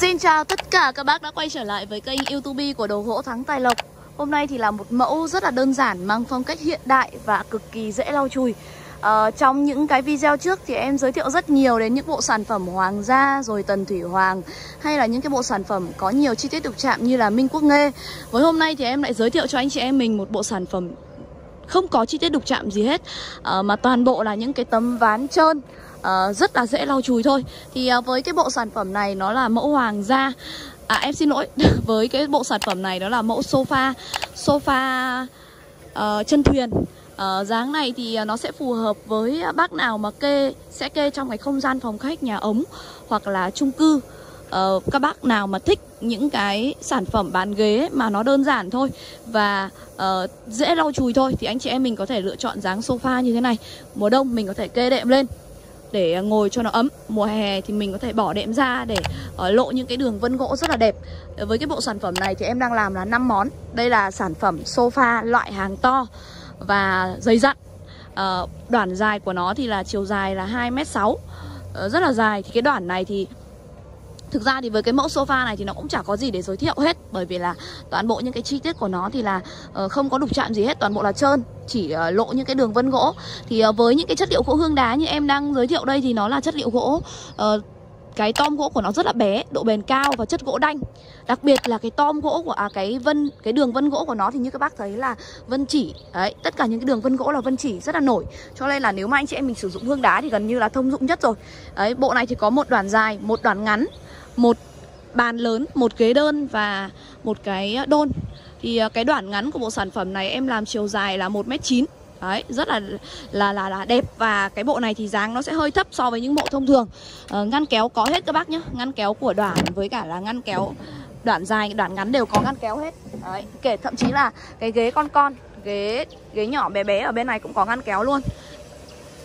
Xin chào tất cả các bác đã quay trở lại với kênh youtube của Đồ Gỗ Thắng Tài Lộc. Hôm nay thì là một mẫu rất là đơn giản mang phong cách hiện đại và cực kỳ dễ lau chùi. Uh, Trong những cái video trước thì em giới thiệu rất nhiều đến những bộ sản phẩm hoàng gia rồi tần thủy hoàng Hay là những cái bộ sản phẩm có nhiều chi tiết đục chạm như là Minh Quốc Nghê. Với hôm nay thì em lại giới thiệu cho anh chị em mình một bộ sản phẩm không có chi tiết đục chạm gì hết uh, Mà toàn bộ là những cái tấm ván trơn uh, rất là dễ lau chùi thôi. Thì uh, với cái bộ sản phẩm này nó là mẫu hoàng gia. À em xin lỗi với cái bộ sản phẩm này đó là mẫu sofa sofa uh, chân thuyền. Uh, dáng này thì nó sẽ phù hợp với bác nào mà kê sẽ kê trong cái không gian phòng khách nhà ống hoặc là chung cư. Uh, các bác nào mà thích những cái sản phẩm bàn ghế mà nó đơn giản thôi và uh, dễ lau chùi thôi thì anh chị em mình có thể lựa chọn dáng sofa như thế này. Mùa đông mình có thể kê đệm lên để à, ngồi cho nó ấm. Mùa hè thì mình có thể bỏ đệm ra để uh, lộ những cái đường vân gỗ rất là đẹp. Ờ, với cái bộ sản phẩm này thì em đang làm là 5 món. Đây là sản phẩm sofa loại hàng to và dày dặn. Uh, đoạn dài của nó thì là chiều dài là 2m6 uh, rất là dài. Thì cái đoạn này thì Thực ra thì với cái mẫu sofa này thì nó cũng chả có gì để giới thiệu hết Bởi vì là toàn bộ những cái chi tiết của nó thì là uh, không có đục chạm gì hết Toàn bộ là trơn, chỉ uh, lộ những cái đường vân gỗ. Thì uh, với những cái chất liệu gỗ hương đá như em đang giới thiệu đây thì nó là chất liệu gỗ uh, cái tom gỗ của nó rất là bé độ bền cao và chất gỗ đanh. Đặc biệt là cái tom gỗ của à cái vân cái đường vân gỗ của nó thì như các bác thấy là vân chỉ đấy tất cả những cái đường vân gỗ là vân chỉ rất là nổi. Cho nên là nếu mà anh chị em mình sử dụng hương đá thì gần như là thông dụng nhất rồi. Đấy bộ này thì có một đoạn dài một đoạn ngắn một bàn lớn, một ghế đơn và một cái đôn Thì ờ, cái đoạn ngắn của bộ sản phẩm này em làm chiều dài là 1m9 Đấy, rất là là là là đẹp và cái bộ này thì dáng nó sẽ hơi thấp so với những bộ thông thường. À, ngăn kéo có hết các bác nhé, ngăn kéo của đoạn với cả là ngăn kéo đoạn dài, đoạn ngắn đều có ngăn kéo hết. Đấy, kể thậm chí là cái ghế con con, ghế ghế nhỏ bé bé ở bên này cũng có ngăn kéo luôn.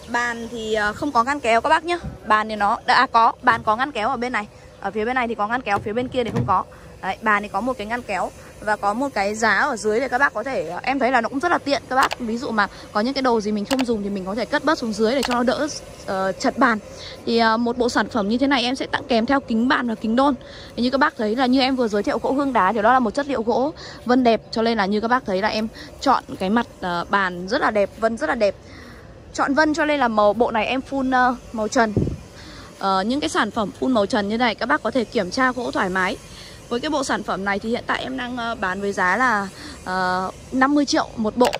Bàn thì ờ, không có ngăn kéo các bác nhé Bàn thì nó đã có, bàn có ngăn kéo ở bên này ở phía bên này thì có ngăn kéo phía bên kia thì không có. Đấy, bàn thì có một cái ngăn kéo và có một cái giá ở dưới để các bác có thể em thấy là nó cũng rất là tiện. Các bác ví dụ mà có những cái đồ gì mình không dùng thì mình có thể cất bớt xuống dưới để cho nó đỡ uh, chật bàn. Thì uh, một bộ sản phẩm như thế này em sẽ tặng kèm theo kính bàn và kính đôn. Thì như các bác thấy là như em vừa giới thiệu gỗ hương đá thì đó là một chất liệu gỗ vân đẹp cho nên là như các bác thấy là em chọn cái mặt uh, bàn rất là đẹp vân rất là đẹp. Chọn vân cho nên là màu bộ này em phun uh, màu trần uh, những cái sản phẩm phun màu trần như này các bác có thể kiểm tra gỗ thoải mái. Với cái bộ sản phẩm này thì hiện tại em đang uh, bán với giá là ờ, uh, 50 triệu một bộ.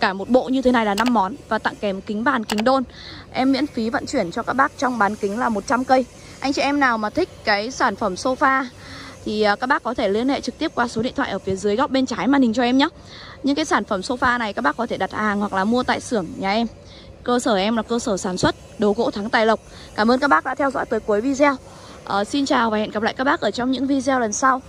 Cả một bộ như thế này là 5 món Và tặng kèm kính bàn kính đôn. Em miễn phí vận chuyển cho các bác trong bán kính là 100 cây. Anh chị em nào mà thích cái sản phẩm sofa Thì uh, các bác có thể liên hệ trực tiếp qua số điện thoại ở phía dưới góc bên trái màn hình cho em nhé. Những cái sản phẩm sofa này các bác có thể đặt hàng hoặc là mua tại xưởng nhà em. Cơ sở em là cơ sở sản xuất đồ gỗ Thắng Tài Lộc. Cảm ơn các bác đã theo dõi tới cuối video. Uh, Xin chào và hẹn gặp lại các bác ở trong những video lần sau.